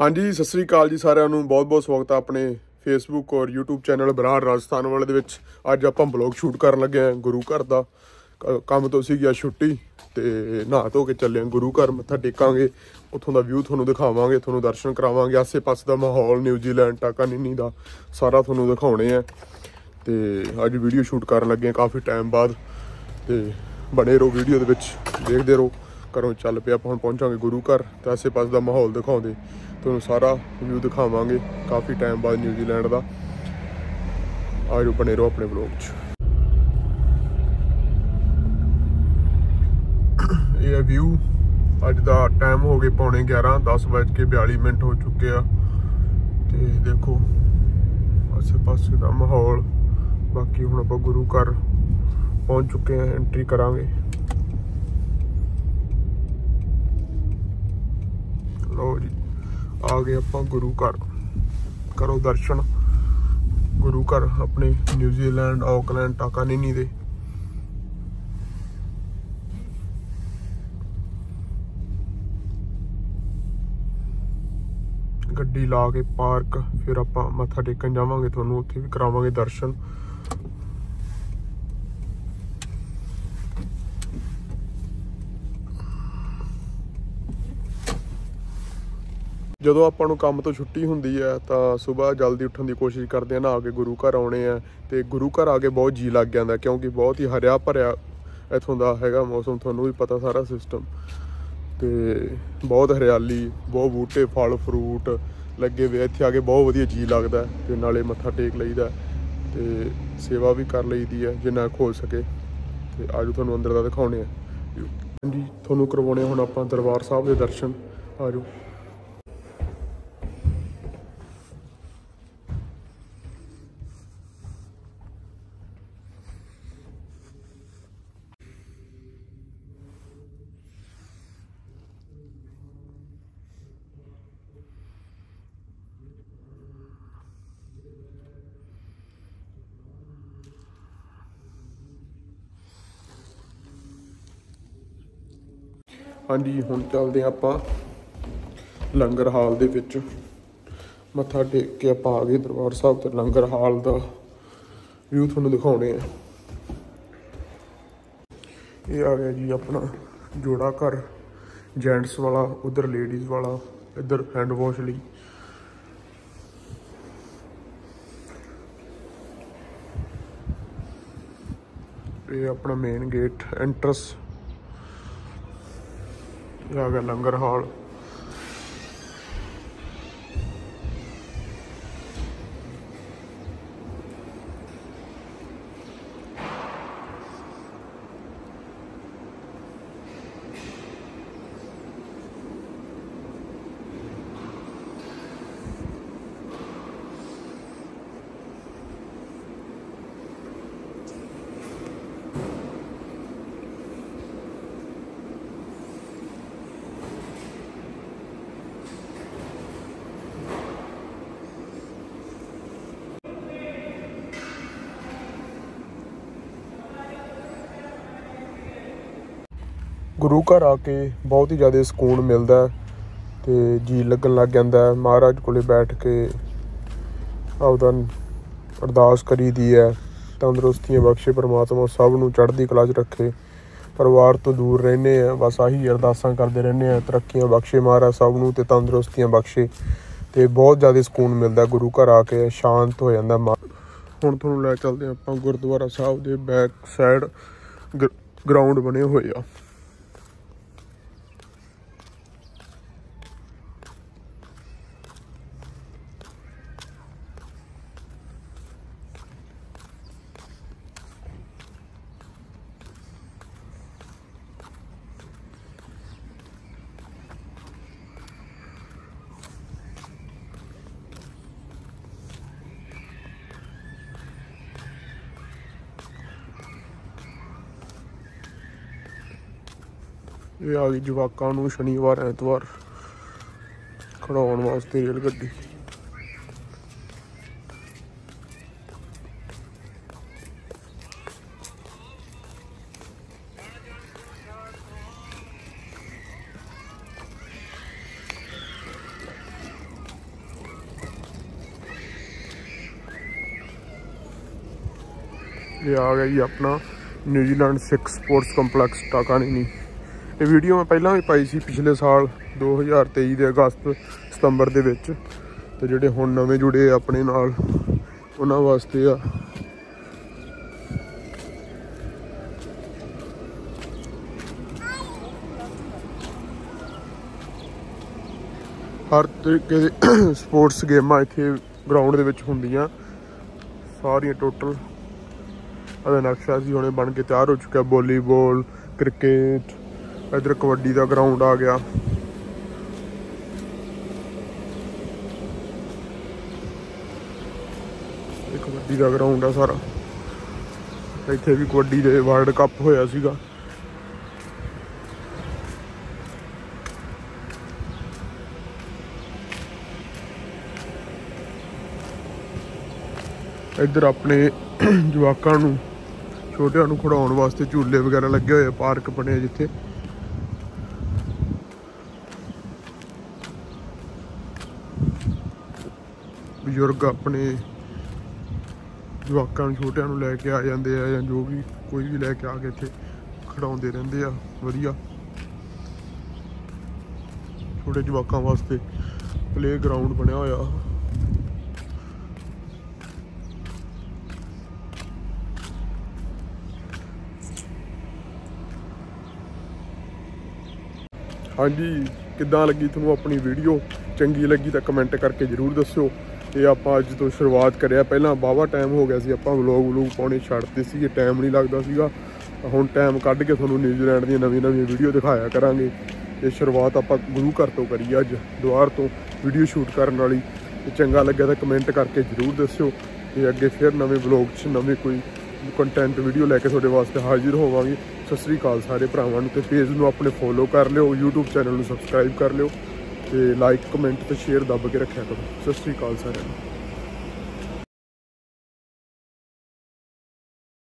ਹਾਂਜੀ, ਸਤਿ ਸ੍ਰੀ ਅਕਾਲ ਜੀ ਸਾਰਿਆਂ ਨੂੰ। ਬਹੁਤ-ਬਹੁਤ ਸਵਾਗਤ ਹੈ ਆਪਣੇ ਫੇਸਬੁੱਕ ਔਰ YouTube ਚੈਨਲ ਬਰਾੜ ਰਾਜਸਥਾਨ ਵਾਲੇ ਦੇ ਵਿੱਚ। ਅੱਜ ਆਪਾਂ ਬਲੌਗ ਸ਼ੂਟ ਕਰਨ ਲੱਗੇ ਹਾਂ ਗੁਰੂ ਘਰ ਦਾ। ਕ- ਕੰਮ ਤੋਂ ਸੀ ਗਿਆ ਛੁੱਟੀ ਤੇ ਨਹਾ ਧੋ ਕੇ ਚੱਲੇ ਹਾਂ ਗੁਰੂ ਘਰ, ਮੱਥਾ ਟੇਕਾਂਗੇ। ਉੱਥੋਂ ਦਾ ਵਿਊ ਤੁਹਾਨੂੰ ਦਿਖਾਵਾਂਗੇ, ਤੁਹਾਨੂੰ ਦਰਸ਼ਨ ਕਰਾਵਾਂਗੇ। ਆਸੇ-ਪਾਸੇ ਦਾ ਮਾਹੌਲ ਨਿਊਜ਼ੀਲੈਂਡ ਟਾਕਾਨੀਨੀ ਦਾ ਸਾਰਾ ਤੁਹਾਨੂੰ ਦਿਖਾਉਣੇ ਆ। ਤੇ ਅੱਜ ਵੀਡੀਓ ਸ਼ੂਟ ਕਰਨ ਲੱਗੇ ਹਾਂ ਕਾਫੀ ਟਾਈਮ ਬਾਅਦ। ਤੇ ਬਣੇ ਰਹੋ ਵੀਡੀਓ ਦੇ ਵਿੱਚ, ਦੇਖਦੇ ਰਹੋ। ਘਰੋਂ ਚੱਲ ਪਿਆ, ਆਪਾਂ ਹੁਣ ਪਹੁੰਚਾਂਗੇ ਗੁਰੂ ਘਰ, ਤੇ ਆਸੇ-ਪਾਸੇ ਦਾ ਮਾਹੌਲ ਦਿਖਾਉਂਦੇ ਤੁਹਾਨੂੰ ਸਾਰਾ ਵਿਊ ਦਿਖਾਵਾਂਗੇ, ਕਾਫੀ ਟਾਈਮ ਬਾਅਦ ਨਿਊਜ਼ੀਲੈਂਡ ਦਾ। ਆਜੋ ਬਣੇ ਰਹੋ ਆਪਣੇ ਵਲੌਗ 'ਚ। ਇਹ ਹੈ ਵਿਊ ਅੱਜ ਦਾ ਟਾਈਮ ਹੋ ਗਏ ਪੌਣੇ 11 10:42 ਮਿੰਟ ਹੋ ਚੁੱਕੇ ਆ। ਤੇ ਦੇਖੋ, ਆਸੇ-ਪਾਸੇ ਦਾ ਮਾਹੌਲ। ਬਾਕੀ ਹੁਣ ਆਪਾਂ ਗੁਰੂ ਘਰ ਪਹੁੰਚ ਚੁੱਕੇ ਆ ਐਂਟਰੀ ਕਰਾਂਗੇ ਲਓ ਜੀ ਆ ਗਏ ਆਪਾਂ ਗੁਰੂ ਘਰ। ਕਰੋ ਦਰਸ਼ਨ। ਗੁਰੂ ਘਰ ਆਪਣੇ ਨਿਊਜ਼ੀਲੈਂਡ ਆਕਲੈਂਡ ਟਾਕਾਨੀਨੀ ਦੇ। ਗੱਡੀ ਲਾ ਕੇ ਪਾਰਕ, ਫਿਰ ਆਪਾਂ ਮੱਥਾ ਟੇਕਣ ਜਾਵਾਂਗੇ, ਤੁਹਾਨੂੰ ਉੱਥੇ ਵੀ ਕਰਾਵਾਂਗੇ ਦਰਸ਼ਨ। ਜਦੋਂ ਆਪਾਂ ਨੂੰ ਕੰਮ ਤੋਂ ਛੁੱਟੀ ਹੁੰਦੀ ਹੈ ਤਾਂ ਸਵੇਰ ਜਲਦੀ ਉੱਠਣ ਦੀ ਕੋਸ਼ਿਸ਼ ਕਰਦੇ ਆ ਨਾ, ਆ ਕੇ ਗੁਰੂ ਘਰ ਆਉਣੇ ਆ। ਤੇ ਗੁਰੂ ਘਰ ਆ ਕੇ ਬਹੁਤ ਜੀ ਲੱਗ ਜਾਂਦਾ, ਕਿਉਂਕਿ ਬਹੁਤ ਹੀ ਹਰਿਆ ਭਰਿਆ ਇਥੋਂ ਦਾ ਹੈਗਾ ਮੌਸਮ, ਤੁਹਾਨੂੰ ਵੀ ਪਤਾ ਸਾਰਾ ਸਿਸਟਮ ਤੇ ਬਹੁਤ ਹਰਿਆਲੀ, ਬਹੁਤ ਬੂਟੇ, ਫਲ ਫਰੂਟ ਲੱਗੇ ਹੋਏ ਇੱਥੇ ਆ ਕੇ ਬਹੁਤ ਵਧੀਆ ਜੀ ਲੱਗਦਾ ਹੈ ਤੇ ਨਾਲੇ ਮੱਥਾ ਟੇਕ ਲਈਦਾ ਹੈ ਤੇ ਸੇਵਾ ਵੀ ਕਰ ਲਈਦੀ ਹੈ ਜਿੰਨਾ ਕੁ ਸਕੇ। ਤੇ ਆਜੋ ਤੁਹਾਨੂੰ ਅੰਦਰ ਦਾ ਦਿਖਾਉਣੇ ਆ। ਹਾਂਜੀ, ਤੁਹਾਨੂੰ ਕਰਵਾਉਣੇ ਹੁਣ ਆਪਾਂ ਦਰਬਾਰ ਸਾਹਿਬ ਦੇ ਦਰਸ਼ਨ। ਆਜੋ ਹਾਂਜੀ, ਹੁਣ ਚੱਲਦੇ ਹਾਂ ਆਪਾਂ ਲੰਗਰ ਹਾਲ ਦੇ ਵਿੱਚ। ਮੱਥਾ ਟੇਕ ਕੇ ਆਪਾਂ ਆ ਗਏ ਦਰਬਾਰ ਸਾਹਿਬ ਤੇ ਲੰਗਰ ਹਾਲ ਦਾ ਵਿਊ ਤੁਹਾਨੂੰ ਦਿਖਾਉਣੇ ਆ। ਇਹ ਆ ਗਿਆ ਜੀ ਆਪਣਾ ਜੋੜਾ ਘਰ ਜੈਂਟਸ ਵਾਲਾ, ਉਧਰ ਲੇਡੀਜ਼ ਵਾਲਾ, ਇੱਧਰ ਹੈਂਡ ਵਾਸ਼ ਲਈ। ਇਹ ਆਪਣਾ ਮੇਨ ਗੇਟ ਐਂਟਰਸ ਇਹ ਆ ਗਿਆ ਲੰਗਰ ਹਾਲ ਗੁਰੂ ਘਰ ਆ ਕੇ ਬਹੁਤ ਹੀ ਜ਼ਿਆਦਾ ਸਕੂਨ ਮਿਲਦਾ ਹੈ ਤੇ ਜੀ ਲੱਗਣ ਲੱਗ ਜਾਂਦਾ ਮਹਾਰਾਜ ਕੋਲੇ ਬੈਠ ਕੇ ਆਪਦਾ ਅਰਦਾਸ ਕਰੀਦੀ ਹੈ, ਤੰਦਰੁਸਤੀਆਂ ਬਖਸ਼ੇ, ਪ੍ਰਮਾਤਮਾ ਸਭ ਨੂੰ ਚੜ੍ਹਦੀ ਕਲਾ 'ਚ ਰੱਖੇ। ਪਰਿਵਾਰ ਤੋਂ ਦੂਰ ਰਹਿੰਦੇ ਆ ਬਸ ਆਹੀ ਅਰਦਾਸਾਂ ਕਰਦੇ ਰਹਿੰਦੇ ਆ ਤਰੱਕੀਆਂ ਬਖਸ਼ੇ ਮਹਾਰਾਜ ਸਭ ਨੂੰ ਤੇ ਤੰਦਰੁਸਤੀਆਂ ਬਖਸ਼ੇ ਤੇ ਬਹੁਤ ਜ਼ਿਆਦਾ ਸਕੂਨ ਮਿਲਦਾ ਗੁਰੂ ਘਰ ਆ ਕੇ, ਸ਼ਾਂਤ ਹੋ ਜਾਂਦਾ ਮਨ ਹੁਣ ਤੁਹਾਨੂੰ ਲੈ ਚੱਲਦੇ ਹਾਂ ਆਪਾਂ ਗੁਰਦੁਆਰਾ ਸਾਹਿਬ ਦੇ ਬੈਕ ਸਾਈਡ ਗਰਾਊਂਡ ਬਣੇ ਹੋਏ ਆ। ਇਹ ਆ ਗਈ ਜਵਾਕਾਂ ਨੂੰ ਸ਼ਨੀਵਾਰ, ਐਤਵਾਰ ਖੜਾਉਣ ਵਾਸਤੇ ਰੇਲ ਗੱਡੀ ਇਹ ਆ ਗਿਆ ਜੀ ਆਪਣਾ New Zealand Sikh sports complex Takanini ਇਹ ਵੀਡੀਓ ਮੈਂ ਪਹਿਲਾਂ ਵੀ ਪਾਈ ਸੀ ਪਿਛਲੇ ਸਾਲ 2023 ਦੇ ਅਗਸਤ, ਸਤੰਬਰ ਦੇ ਵਿੱਚ। ਤੇ ਜਿਹੜੇ ਹੁਣ ਨਵੇਂ ਜੁੜੇ ਆ ਆਪਣੇ ਨਾਲ, ਉਹਨਾਂ ਵਾਸਤੇ ਆ। ਹਰ ਤਰੀਕੇ ਦੇ ਸਪੋਰਟਸ ਗੇਮਾਂ ਇੱਥੇ ਗਰਾਊਂਡ ਦੇ ਵਿੱਚ ਹੁੰਦੀਆਂ। ਸਾਰੀਆਂ ਟੋਟਲ ਉਹਦਾ ਨਕਸ਼ਾ ਸੀ, ਹੁਣੇ ਬਣ ਕੇ ਤਿਆਰ ਹੋ ਚੁੱਕਿਆ। ਵਾਲੀਬਾਲ ਕ੍ਰਿਕਟ ਇਧਰ ਕਬੱਡੀ ਦਾ ਗਰਾਊਂਡ ਆ ਗਿਆ। ਇਹ ਕਬੱਡੀ ਦਾ ਗਰਾਊਂਡ ਆ ਸਾਰਾ। ਇੱਥੇ ਵੀ ਕਬੱਡੀ ਦੇ ਵਰਲਡ ਕੱਪ ਹੋਇਆ ਸੀਗਾ। ਇੱਧਰ ਆਪਣੇ ਜਵਾਕਾਂ ਨੂੰ, ਛੋਟਿਆਂ ਨੂੰ ਖੜਾਉਣ ਵਾਸਤੇ ਝੂਲੇ ਵਗੈਰਾ ਲੱਗੇ ਹੋਏ ਪਾਰਕ ਬਣੇ ਜਿੱਥੇ। ਬਜ਼ੁਰਗ ਆਪਣੇ ਜਵਾਕਾਂ ਨੂੰ, ਛੋਟਿਆਂ ਨੂੰ ਲੈ ਕੇ ਆ ਜਾਂਦੇ ਆ ਜਾਂ ਜੋ ਵੀ ਕੋਈ ਵੀ ਲੈ ਕੇ ਆ ਕੇ ਇੱਥੇ ਖੜਾਉਂਦੇ ਰਹਿੰਦੇ ਆ, ਵਧੀਆ। ਛੋਟੇ ਜਵਾਕਾਂ ਵਾਸਤੇ ਪਲੇ ਗਰਾਊਂਡ ਬਣਿਆ ਹੋਇਆ। ਹਾਂਜੀ, ਕਿੱਦਾਂ ਲੱਗੀ ਤੁਹਾਨੂੰ ਆਪਣੀ ਵੀਡੀਓ ਚੰਗੀ ਲੱਗੀ ਤਾਂ ਕਮੈਂਟ ਕਰਕੇ ਜਰੂਰ ਦੱਸਿਓ। ਇਹ ਆਪਾਂ ਅੱਜ ਤੋਂ ਸ਼ੁਰੂਆਤ ਕਰਿਆ। ਪਹਿਲਾਂ ਬਾਵਾ ਟਾਈਮ ਹੋ ਗਿਆ ਸੀ, ਆਪਾਂ ਵਲੌਗ ਵਲੂਗ ਪਾਉਣੇ ਛੱਡਦੇ ਸੀ ਟਾਈਮ ਨਹੀਂ ਲੱਗਦਾ ਸੀਗਾ। ਹੁਣ ਟਾਈਮ ਕੱਢ ਕੇ ਤੁਹਾਨੂੰ ਨਿਊਜ਼ੀਲੈਂਡ ਦੀਆਂ ਨਵੀਆਂ ਨਵੀਆਂ ਵੀਡੀਓ ਦਿਖਾਇਆ ਕਰਾਂਗੇ। ਇਹ ਸ਼ੁਰੂਆਤ ਆਪਾਂ ਗੁਰੂ ਘਰ ਤੋਂ ਕਰੀ ਅੱਜ, ਦੁਆਰ ਤੋਂ ਵੀਡੀਓ ਸ਼ੂਟ ਕਰਨ ਵਾਲੀ। ਤੇ ਚੰਗਾ ਲੱਗਿਆ ਤਾਂ ਕਮੈਂਟ ਕਰਕੇ ਜਰੂਰ ਦੱਸਿਓ। ਤੇ ਅੱਗੇ ਫਿਰ ਨਵੇਂ ਵਲੌਗ 'ਚ ਨਵੇਂ ਕੋਈ ਕੰਟੈਂਟ ਵੀਡੀਓ ਲੈ ਕੇ ਤੁਹਾਡੇ ਵਾਸਤੇ ਹਾਜ਼ਰ ਹੋਵਾਂਗੇ। ਸਤਿ ਸ੍ਰੀ ਅਕਾਲ ਸਾਰੇ ਭਰਾਵਾਂ ਨੂੰ ਤੇ ਪੇਜ ਨੂੰ ਆਪਣੇ ਫੋਲੋ ਕਰ ਲਿਓ, YouTube ਚੈਨਲ ਨੂੰ ਸਬਸਕ੍ਰਾਈਬ ਕਰ ਲਿਓ। ਤੇ ਲਾਈਕ ਕਮੈਂਟ ਤੇ ਸ਼ੇਅਰ ਦੱਬ ਕੇ ਰੱਖਿਆ ਕਰੋ। ਸਤਿ ਸ੍ਰੀ ਅਕਾਲ ਸਾਰਿਆਂ ਨੂੰ।